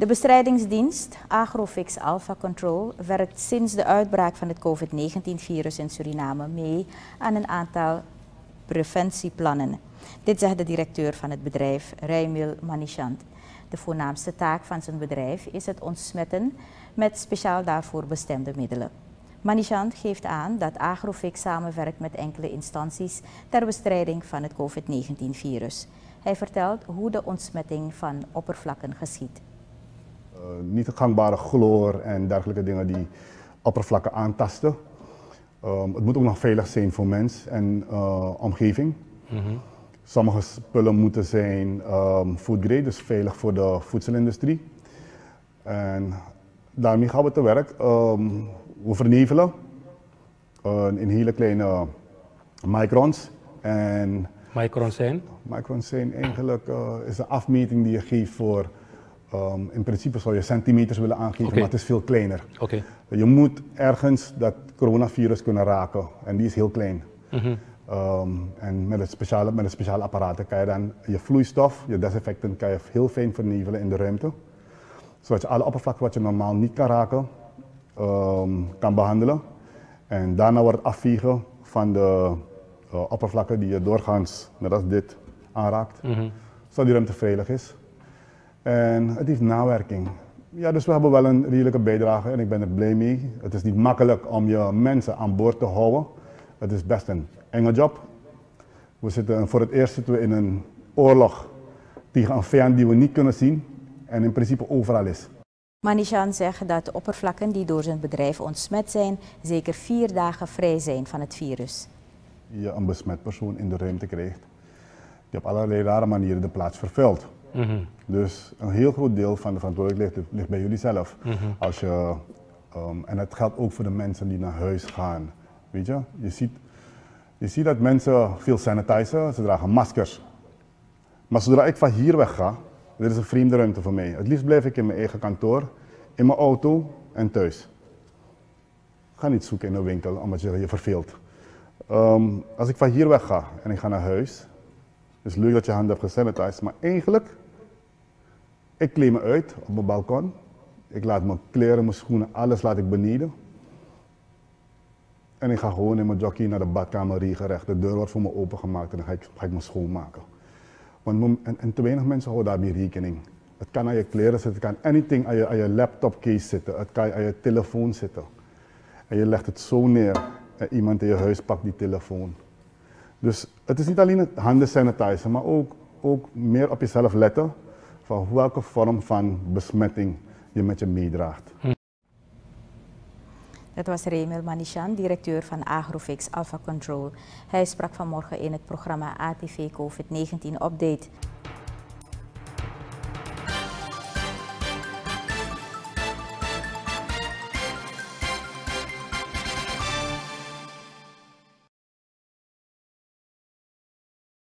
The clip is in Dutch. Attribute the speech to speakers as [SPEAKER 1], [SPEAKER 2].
[SPEAKER 1] De bestrijdingsdienst Agrofix Alpha Control werkt sinds de uitbraak van het COVID-19-virus in Suriname mee aan een aantal preventieplannen. Dit zegt de directeur van het bedrijf, Raimil Manichant. De voornaamste taak van zijn bedrijf is het ontsmetten met speciaal daarvoor bestemde middelen. Manichant geeft aan dat Agrofix samenwerkt met enkele instanties ter bestrijding van het COVID-19-virus. Hij vertelt hoe de ontsmetting van oppervlakken geschiet.
[SPEAKER 2] Uh, niet gangbare chloor en dergelijke dingen die oppervlakken aantasten. Um, het moet ook nog veilig zijn voor mens en uh, omgeving. Mm -hmm. Sommige spullen moeten zijn um, food grade, dus veilig voor de voedselindustrie. En daarmee gaan we te werk. Um, we vernevelen uh, in hele kleine microns. En
[SPEAKER 3] microns zijn?
[SPEAKER 2] Microns zijn eigenlijk uh, is een afmeting die je geeft voor, um, in principe zou je centimeters willen aangeven, okay. maar het is veel kleiner.
[SPEAKER 3] Okay.
[SPEAKER 2] Je moet ergens dat coronavirus kunnen raken en die is heel klein. Mm -hmm. um, en met het, speciale, met het speciale apparaat kan je dan je vloeistof, je desinfectant, kan je heel fijn vernevelen in de ruimte. Zodat je alle oppervlakken wat je normaal niet kan raken, um, kan behandelen. En daarna wordt het afvegen van de uh, oppervlakken die je doorgaans, net als dit, aanraakt. Mm -hmm. Zodat die ruimte veilig is. En het heeft nawerking. Ja, dus we hebben wel een redelijke bijdrage en ik ben er blij mee. Het is niet makkelijk om je mensen aan boord te houden. Het is best een enge job. We zitten, voor het eerst zitten we in een oorlog tegen een vijand die we niet kunnen zien en in principe overal is.
[SPEAKER 1] Manishan zegt dat de oppervlakken die door zijn bedrijf ontsmet zijn, zeker vier dagen vrij zijn van het virus.
[SPEAKER 2] Je een besmet persoon in de ruimte krijgt, die op allerlei rare manieren de plaats vervuilt. Mm -hmm. Dus een heel groot deel van de verantwoordelijkheid ligt, ligt bij jullie zelf. Mm -hmm. Als je, um, en het geldt ook voor de mensen die naar huis gaan. Weet je, je ziet, je ziet dat mensen veel sanitizen, ze dragen maskers. Maar zodra ik van hier weg ga, dit is een vreemde ruimte voor mij. Het liefst blijf ik in mijn eigen kantoor, in mijn auto en thuis. Ga niet zoeken in een winkel omdat je je verveelt. Um, als ik van hier weg ga en ik ga naar huis, is leuk dat je handen hebt gesanitized, maar eigenlijk, ik kleed me uit op mijn balkon. Ik laat mijn kleren, mijn schoenen, alles laat ik beneden. En ik ga gewoon in mijn jockey naar de badkamer regenrecht. De deur wordt voor me opengemaakt en dan ga ik, ga ik me schoonmaken. Want, en, en te weinig mensen houden daarmee rekening. Het kan aan je kleren zitten, het kan anything aan je, aan je laptop case zitten, het kan aan je telefoon zitten. En je legt het zo neer en iemand in je huis pakt die telefoon. Dus het is niet alleen het handen sanitizen, maar ook, ook meer op jezelf letten van welke vorm van besmetting je met je meedraagt. Hm.
[SPEAKER 1] Dat was Remel Manishan, directeur van Agrofix Alpha Control. Hij sprak vanmorgen in het programma ATV COVID-19 Update.